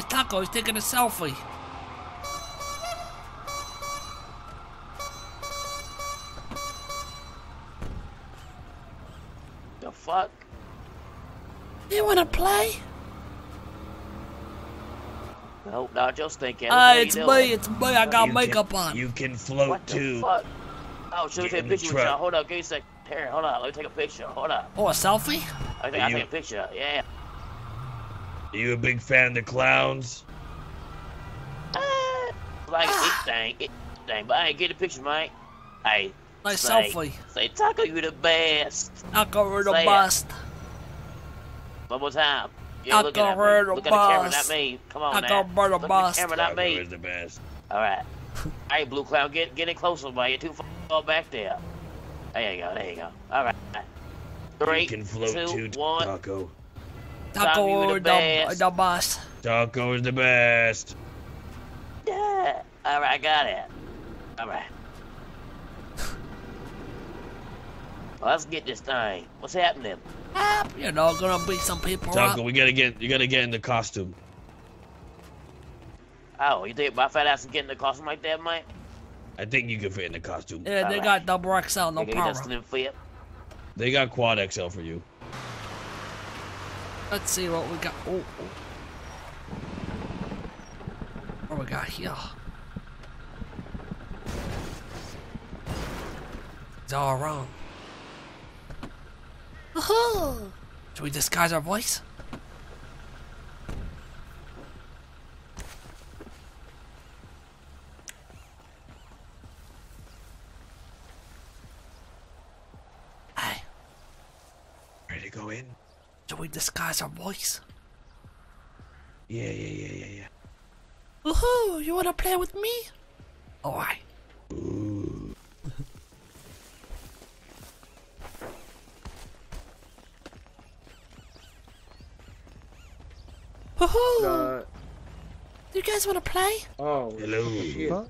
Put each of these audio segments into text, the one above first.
Hey, Taco, he's taking a selfie. The fuck? You wanna play? Nope, not just thinking. Hey, What it's you me, doing? it's me. I got You makeup can, on. You can float What the too. fuck? Oh, should we take a picture with y'all? Hold up, give me a sec. Here, hold on. Let me take a picture. Hold up. Oh, a selfie? I think Are I you- take a picture. Yeah. Are you a big fan of the clowns? Ah, like it thing, it thing, but I ain't get a picture, mate. Hey, Nice say, selfie. Say, Taco, you the best. Taco, we're the Say it. best. One more time. Taco, You're looking at me. we're the Look at the camera, boss. not me. Come on Taco, now. we're the Look at boss. the camera, not Taco me. is the best. All right. hey, Blue Clown, get get it closer, man. You're too far back there. There you go. There you go. All right. Three, you can float two, one. Taco. Taco, you the the, best. the boss. Taco is the best. Yeah. All right, I got it. All right. Let's get this thing. What's happening? Ah, You know, gonna beat some people Taco, up. we gotta get you gotta get in the costume. Oh, you think my fat ass is get in the costume like that, mate? I think you can fit in the costume. Yeah, they Alright. got double XL, no you problem. They got quad XL for you. Let's see what we got. Oh, oh. What we got here? It's all wrong. Woohoo! Should we disguise our voice? Hey, Ready to go in? should we disguise voice? Yeah, yeah, yeah, yeah, yeah. Woohoo! You wanna play with me? Alright. Woohoo! Uh, Do you guys wanna play? oh, Hello. shit. Huh?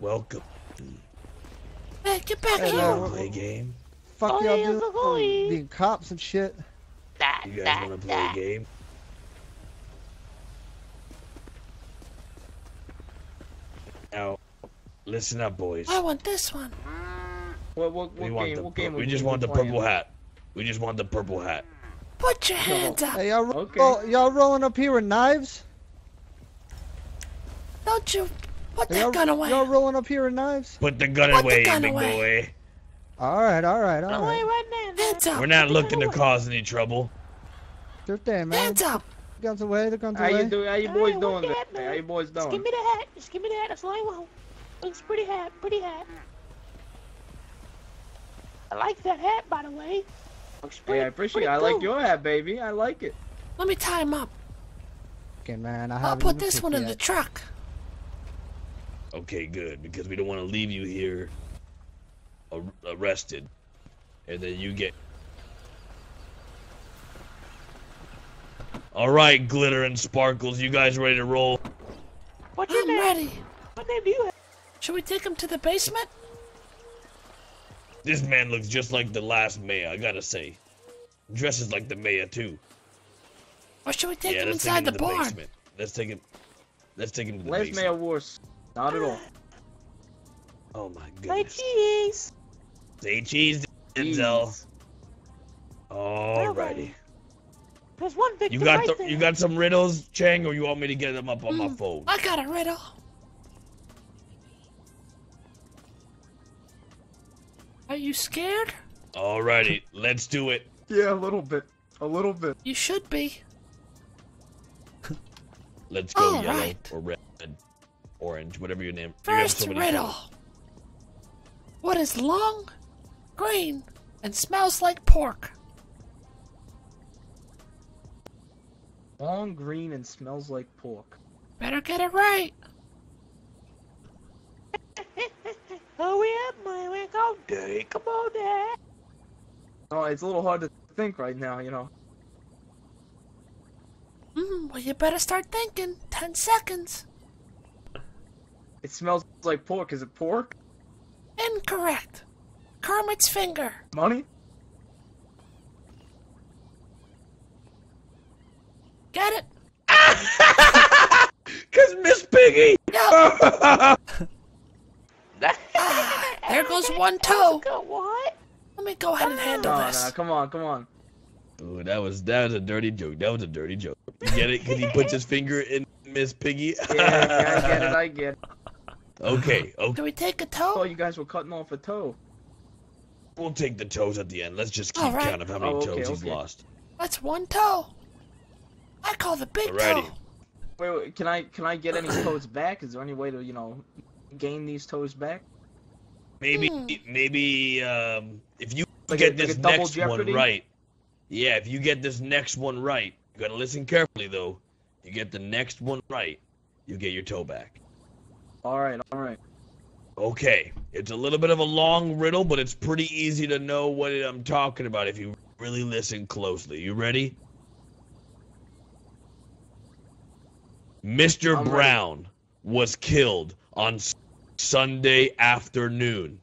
Welcome. Hey, get back Hey, here! man, Wanna play a game? Fuck Oh, y'all yeah, do fuck all you. being cops and shit. Da, You guys da, wanna play da. a game? Now, listen up, boys. I want this one. What, what, We what want game? the What game? we we- just want the playing? purple hat. We just want the purple hat. Put your hands up. Hey, y'all, Okay. roll- y'all rolling up here with knives? Don't you put Hey, that gun away. y'all rolling up here with knives? Put the gun Put the away, gun big away. boy. All right, all right, all No way right. right now. Hands up. We're not looking to cause any trouble. Sure thing, man. Hands up. Guns away, the guns How away. you doing? How you boys what doing? that, there? man? How you boys doing? Just give me the hat. Just give me the hat. That's all I want. Looks pretty hat. Pretty hat. I like that hat, by the way. Looks pretty, Hey, I appreciate it. pretty I like your hat, baby. I like it. Let me tie him up. Okay, man, I I'll put this picked one in the truck. Okay, good, because we don't want to leave you here arrested, and then you get. All right, glitter and sparkles, you guys ready to roll? What's your I'm name? ready. What name do you have? Should we take him to the basement? This man looks just like the last mayor, I gotta say. Dresses like the mayor too. Or should we take yeah, him let's take inside him the, to the barn? basement. Let's take him. Let's take him to the Last basement. Mayor Wars. Not at all. Oh my goodness. Say goodness. cheese. Say cheese, Denzel. Jeez. Alrighty. There's one victim You got right the, there. you got some riddles, Chang, or you want me to get them up on my Mm. phone? I got a riddle. Are you scared? Alrighty, let's do it. Yeah, a little bit. A little bit. You should be. Let's go All yellow right. or red, orange, whatever your name. You First so riddle. colors. What is long, green, and smells like pork? Long green and smells like pork. Better get it right. Hurry up, man. We go, Dave. Come on, Dad. Oh, it's a little hard to think right now, you know. Hmm, well, you better start thinking. Ten seconds. It smells like pork. Is it pork? Incorrect. Kermit's finger. Money? Get it? Cause Miss Piggy. Yeah. That, There goes one toe. Good, what? Let me go ahead and handle No, this. no, come on, come on. Ooh, that was that was a dirty joke. That was a dirty joke. You get it? Cause he puts his finger in Miss Piggy. Yeah, yeah, I get it, I get it. okay, okay. Do we take a toe? Oh, you guys were cutting off a toe. We'll take the toes at the end. Let's just keep All right. count of how many Oh, okay, toes he's okay. lost. That's one toe. I call the big Alrighty. toe. Wait, wait, can I can I get any toes back? Is there any way to you know gain these toes back? Maybe Hmm. maybe um if you Like get a- this a double next Jeopardy? one right. Yeah, if you get this next one right, you gotta listen carefully though. You get the next one right, you get your toe back. All right, all right. Okay, it's a little bit of a long riddle, but it's pretty easy to know what I'm talking about if you really listen closely. You ready? Mr. I'm ready. Brown was killed on Sunday afternoon.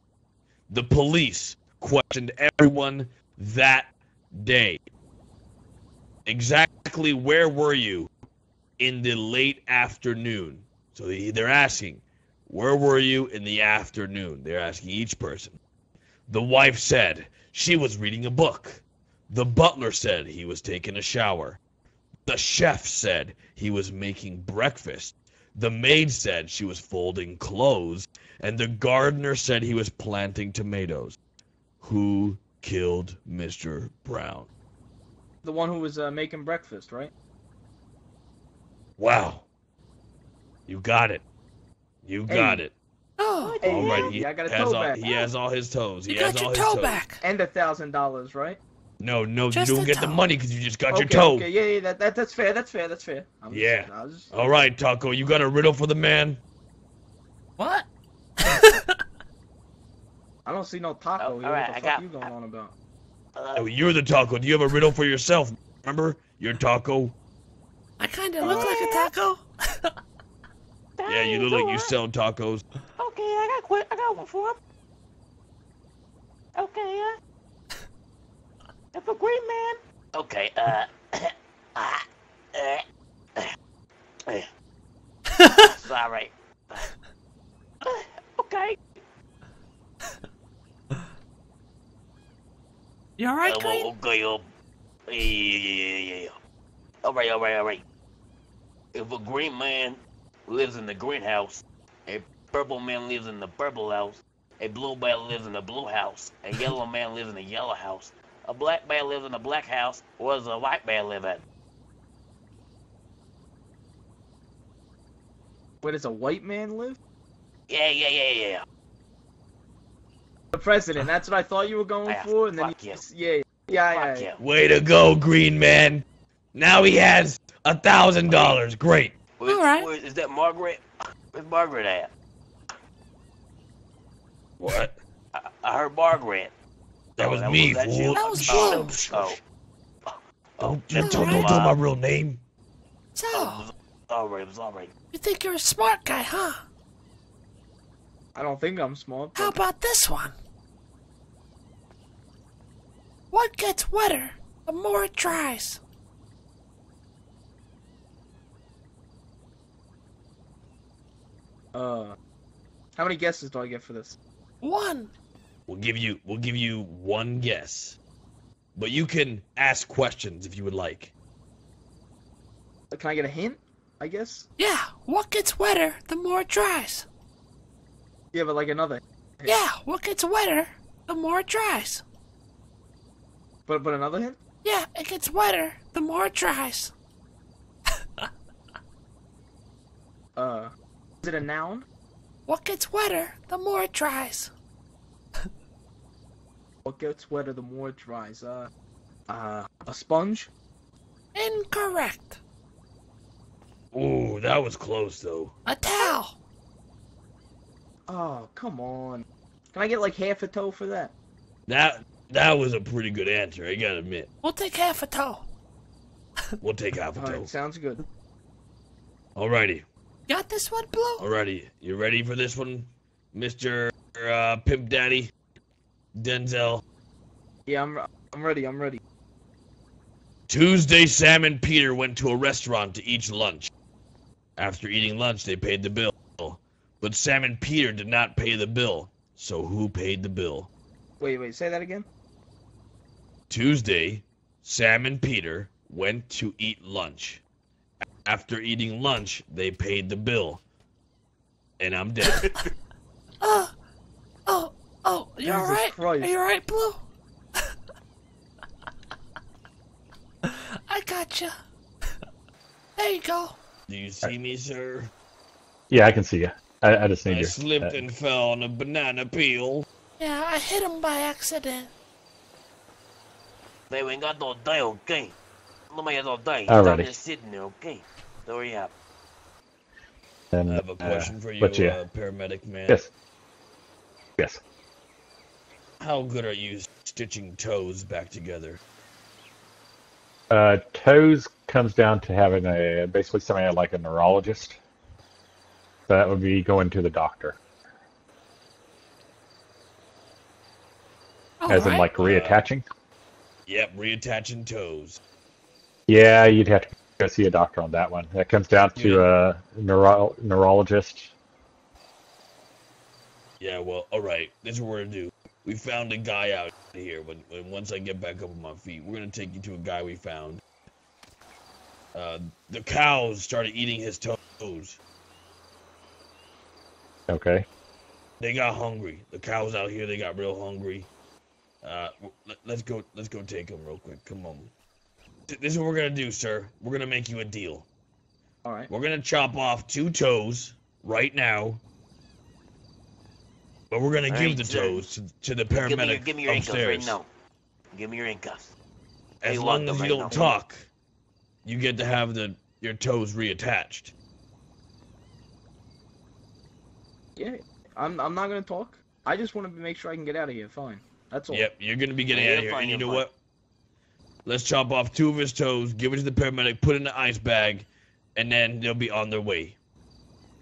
The police questioned everyone that day. Exactly where were you in the late afternoon? So they're asking, where were you in the afternoon? They're asking each person. The wife said she was reading a book. The butler said he was taking a shower. The chef said he was making breakfast. The maid said she was folding clothes. And the gardener said he was planting tomatoes. Who killed Mr. Brown? The one who was uh, making breakfast, right? Wow. You got it. You got Hey. it. Oh, All right. He yeah, I got a has toe all, back. he has all his toes. He you has got all your his toe toes. back. And a thousand dollars, right? No, no, Just you don't get the money because you just got okay, your toe. Okay, yeah, yeah, that, that that's fair. That's fair. That's fair. I'm Yeah. I was just- All right, Taco, you got a riddle for the man? What? I don't see no taco Oh, here. all right, what I the fuck got- you going on about? Uh, Oh, you're the Taco. Do you have a riddle for yourself? Remember? You're Taco. I kind of look like a taco. Yeah, you look like you sell tacos. Okay, I got quit. I got one for him. Okay, uh. If a great man. Okay, uh. ah, uh, uh, sorry. Uh, okay. You alright, Uh, Green? well, okay, um. Yeah, yeah, yeah, yeah, yeah. Alright, alright, alright. If a green man lives in the greenhouse, a purple man lives in the purple house, a blue man lives in the blue house, a yellow man lives in the yellow house, a black man lives in the black house, where does a white man live at? Where does a white man live? Yeah, yeah, yeah, yeah. The president. That's what I thought you were going ah, Yeah, for. And then fuck you, you. yeah, yeah, yeah, Fuck yeah. yeah. Way to go, Green Man. Now he has a thousand dollars. Great. Where, Alright. where, is that Margaret? Where's Margaret at? What? I, I heard Margaret. That Oh, was that me, was- that fool. you? That was Oh, Blue. oh. Don't, never don't, don't mind. tell my real name. So, Oh, Alright, it was alright. you think you're a smart guy, huh? I don't think I'm smart. How about this one? What gets wetter the more it dries? uh, how many guesses do I get for this? One. We'll give you we'll give you one guess. But you can ask questions if you would like. Can I get a hint? I guess. Yeah, what gets wetter the more it dries? Yeah, but like another. Yeah, what gets wetter the more it dries? But but another hint. Yeah, it gets wetter the more it dries. Uh, is it a noun? What gets wetter the more it dries? What gets wetter the more it dries? Uh, uh, a sponge. Incorrect. Ooh, that was close though. A towel. Oh, come on. Can I get like half a toe for that? That that was a pretty good answer, I gotta admit. We'll take half a toe. We'll take half a All toe. right, sounds good. Alrighty. Got this one, Blue? Alrighty. You ready for this one, Mr. Uh, Pimp Daddy? Denzel. Yeah, I'm I'm ready. I'm ready. Tuesday, Sam and Peter went to a restaurant to eat lunch. After eating lunch, they paid the bill. But Sam and Peter did not pay the bill. So who paid the bill? Wait, wait, say that again. Tuesday, Sam and Peter went to eat lunch. After eating lunch, they paid the bill. And I'm dead. Ah. Oh, oh, oh, you Jesus alright? Christ. Are you alright, Blue? I got you. There you go. Do you see me, sir? Yeah, I can see you. I, I just need I your. slipped uh, and fell on a banana peel. Yeah, I hit him by accident. They ain't got no day, okay? Nobody has no day. Alrighty. I'm just sitting there, okay? Hurry up. and, I have a uh, question for you, but yeah. uh, paramedic man. Yes. Yes. How good are you stitching toes back together? Uh, toes comes down to having a basically somebody like a neurologist. So that would be going to the doctor, as in like reattaching. Yep, reattaching toes. Yeah, you'd have to go see a doctor on that one. That comes down to a neuro- neurologist. Yeah, well, all right. This is what we're gonna do. We found a guy out here. When, when once I get back up on my feet, we're gonna take you to a guy we found. Uh, the cows started eating his toes. Okay. They got hungry. The cows out here, they got real hungry. Uh, let, let's go. Let's go take them real quick. Come on. Th- This is what we're gonna do, sir. We're gonna make you a deal. All right. We're gonna chop off two toes right now. But we're gonna All give right, the sir. toes to, to the Give me your, paramedic give me your handcuffs right upstairs. now. Give me your handcuffs. As Hey, long as you right don't now. talk, you get to have the your toes reattached. Yeah. I'm. I'm not gonna talk. I just want to make sure I can get out of here. Fine. That's all. Yep, you're gonna be getting Yeah, out of here. fine, and you know fine. what? Let's chop off two of his toes, give it to the paramedic, put it in the ice bag, and then they'll be on their way.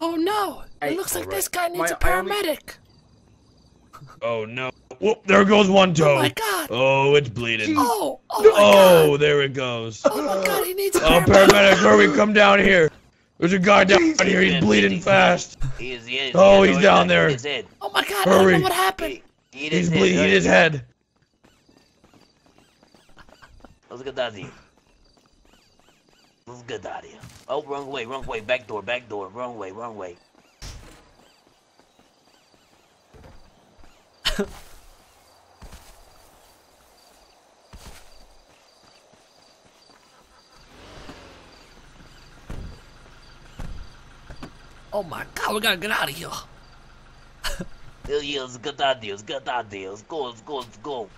Oh no! Hey, it looks like alright. this guy needs My- a I only- paramedic. Oh no! Whoop! There goes one toe. Oh my god! Oh, it's bleeding. Oh, oh, oh my Oh, god! there it goes. Oh my god, he needs a Oh, paramedic. paramedic, hurry, come down here. There's a guy down here. He's bleeding fast. He is, he is, Oh, he's oh, down hit there. His head. Oh my god, I don't Hurry. know what happened. He, he He's bleeding. hurry. His head. Let's get out of here. Let's get out of here. Oh, wrong way, wrong way. Back door, back door. Wrong way, wrong way. Oh my god, we gotta get out of here. Let's get out of here. Go, go, go.